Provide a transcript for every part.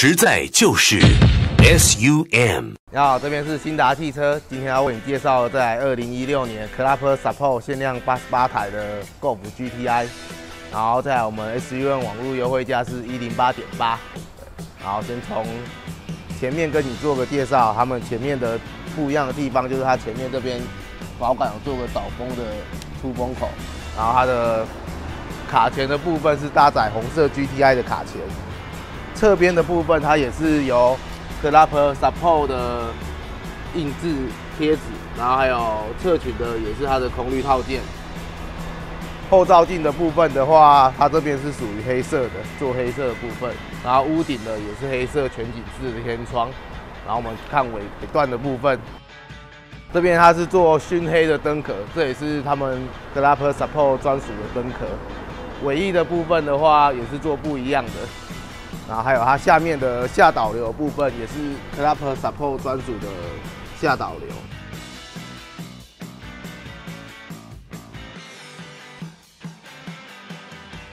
实在就是 SUM。你好，这边是新达汽车，今天要为你介绍这台2016年 Club Support 限量88台的 Golf GTI。然后在我们 SUM 网络优惠价是一零八点八。然后先从前面跟你做个介绍，他们前面的不一样的地方就是它前面这边保杆有做个导风的出风口，然后它的卡钳的部分是搭载红色 GTI 的卡钳。侧边的部分，它也是由 Club Support 的印制贴纸，然后还有侧裙的也是它的空滤套件。后照镜的部分的话，它这边是属于黑色的，做黑色的部分。然后屋顶的也是黑色全景式的天窗。然后我们看尾尾段的部分，这边它是做熏黑的灯壳，这也是他们 Club Support 专属的灯壳。尾翼的部分的话，也是做不一样的。然后还有它下面的下导流部分，也是 Club Support 专属的下导流。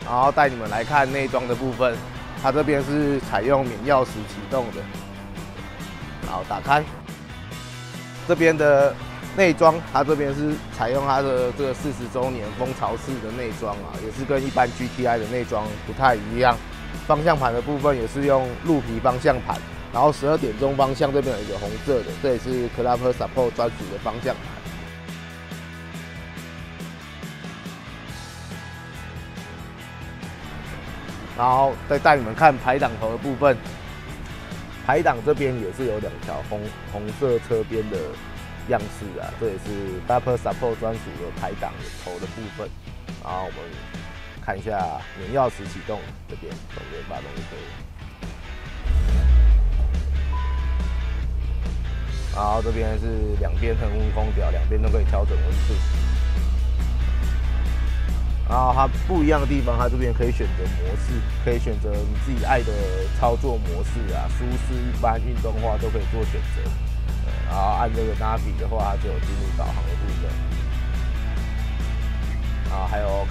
然后带你们来看内装的部分，它这边是采用免钥匙启动的。好打开，这边的内装，它这边是采用它的这个四十周年蜂巢式的内装啊，也是跟一般 GTI 的内装不太一样。方向盘的部分也是用鹿皮方向盘，然后十二点钟方向这边有一个红色的，这也是 Club Support 专属的方向盘。然后再带你们看排挡头的部分，排挡这边也是有两条红红色车边的样式啊，这也是 Club Support 专属的排挡头的部分。然后我们看一下免钥匙启动这边，中间发动就可以。然后这边是两边恒温空调，两边都可以调整温度。然后它不一样的地方，它这边可以选择模式，可以选择你自己爱的操作模式啊，舒适、一般、运动化都可以做选择。然后按这个拉比的话，就有进入导航的部分。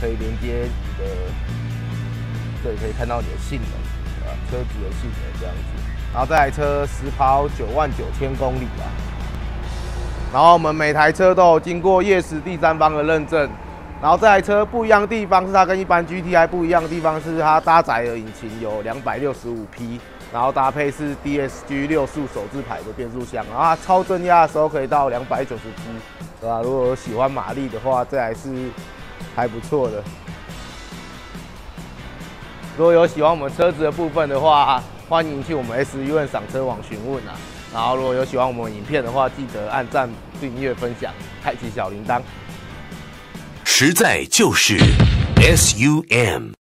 可以连接你的，这里可以看到你的性能，啊，车子的性能这样子。然后这台车实跑九万九千公里吧。然后我们每台车都有经过夜视第三方的认证。然后这台车不一样的地方是它跟一般 GTI 不一样的地方是它搭载的引擎有两百六十五匹，然后搭配是 DSG 六速手自排的变速箱，然后它超增压的时候可以到两百九十匹，对吧？如果喜欢马力的话，这还是还不错的。如果有喜欢我们车子的部分的话，欢迎去我们 S U N 赏车网询问啊。然后如果有喜欢我们影片的话，记得按赞、订阅、分享、开启小铃铛。实在就是 SUM。